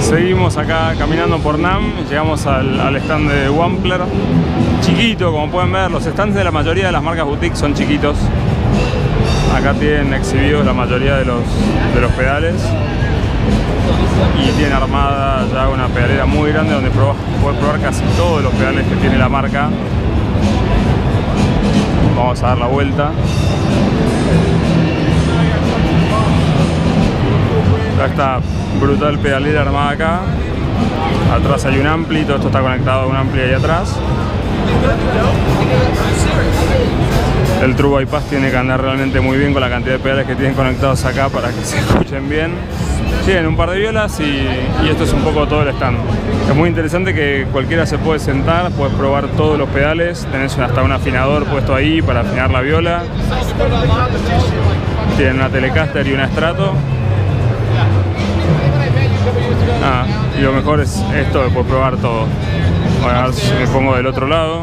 Seguimos acá caminando por NAM, llegamos al, stand de Wampler, chiquito como pueden ver, los stands de la mayoría de las marcas boutique son chiquitos. Acá tienen exhibidos la mayoría de los, de los pedales y tiene armada ya una pedalera muy grande donde puedes probar casi todos los pedales que tiene la marca. Vamos a dar la vuelta. Está brutal pedalera armada acá. Atrás hay un ampli, todo esto está conectado a un ampli ahí atrás. El True Bypass tiene que andar realmente muy bien con la cantidad de pedales que tienen conectados acá para que se escuchen bien. Tienen un par de violas y, esto es un poco todo el stand. Es muy interesante que cualquiera se puede sentar, puedes probar todos los pedales, tenés hasta un afinador puesto ahí para afinar la viola. Tienen una Telecaster y un Strato. Y lo mejor es esto de probar todo. Me pongo del otro lado.